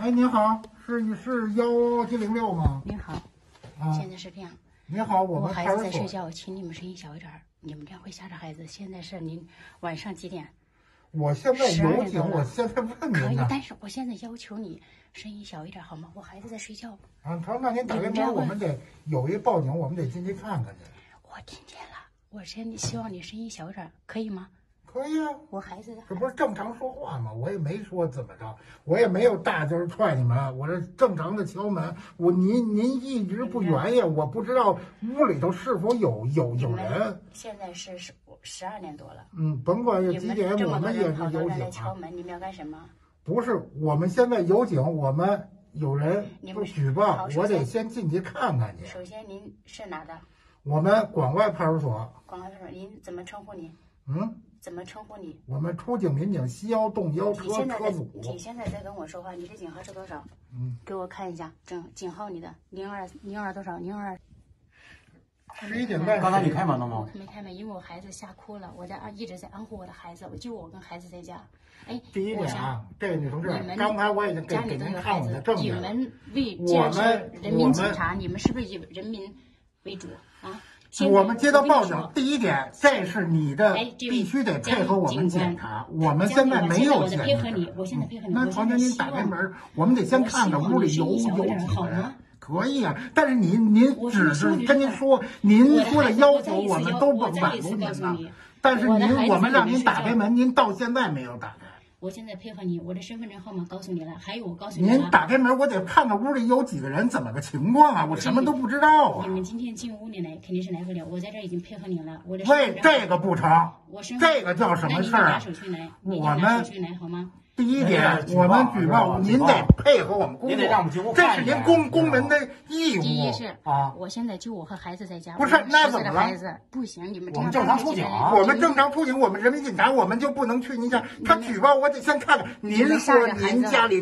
哎，您好，是你是幺七零六吗？您好，啊，现在是这样，您好，我我孩子。在睡觉，请你们声音小一点儿，你们这样会吓着孩子。现在是您晚上几点？我现在12有警，我现在问可。以但是我现在要求你声音小一点好吗？我孩子在睡觉，啊，他说那您打开门，你们这样问我们得有一报警，我们得进去看看去。我听见了。我先希望你声音小一点，可以吗？可以啊，我孩子这不是正常说话吗？我也没说怎么着，我也没有大劲儿踹你们，我这正常的敲门。我您您一直不原呀，我不知道屋里头是否有有有人。现在是十十二点多了，嗯，甭管有几点，我们也是有警敲啊。门，你们要干什么？不是，我们现在有警，我们有人你不举报我得先先进去看看去。首先您是哪的？我们广外派出所，广外派出所，您怎么称呼您？嗯，怎么称呼你？我们出警民警西幺洞幺车你现在在车组，你现在在跟我说话，你的警号是多少？嗯，给我看一下，警警号你的零二零二多少？零二十一点半。刚才你开门了吗？没开门，因为我孩子吓哭了，我在啊一直在安抚我的孩子，我就我跟孩子在家。哎，第一我想点啊，这个女同志你，们刚才我已经给家里都给您有孩子看我们的，证你据了。们为我既然是们人民警察，你们是不是以人民为主啊？我们接到报警第一点，这是你的必须得配合我们检查。我们现在没有检查。配合你我现在配合你那我现在头天您打开门，我们得先看看屋里有有几个人。可以啊，但是您您只是跟您说，您说的要求我们都不满足您呢。但是您我们让您打开门，您到现在没有打开。我现在配合你，我的身份证号码告诉你了，还有我告诉你您。打开门，我得看看屋里有几个人，怎么个情况啊？我什么都不知道啊你。们今天进屋里来肯定是来不了，我在这已经配合你了。我的为身份证这个不成，我身份这个叫什么事儿啊那你们拿手续来，我们拿手续来好吗？第一点我们举报，您得配合我们工作，您得让我们进屋这是您看一眼公公知道吗民的义务。第一是啊我现在就我和孩子在家，不是我有10岁那怎么了孩子不行，你们我们正常出警啊我们正常出警，我们人民警察，我们就不能去您家。他举报，我得先看看。您说您家里